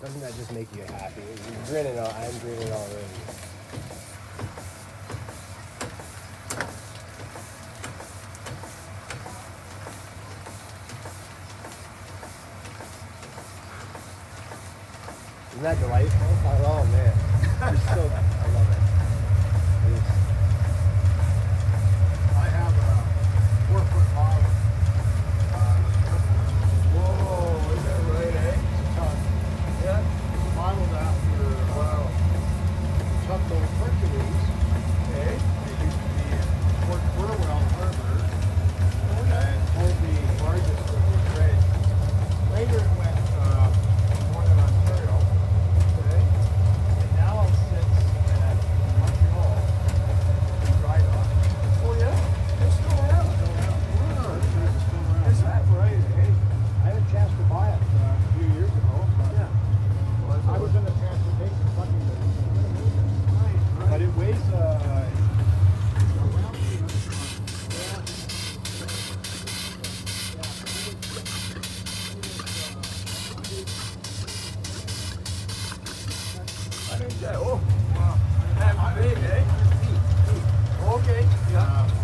Doesn't that just make you happy? You're grinning all, I'm grinning already. Isn't that delightful? Okay. Yeah.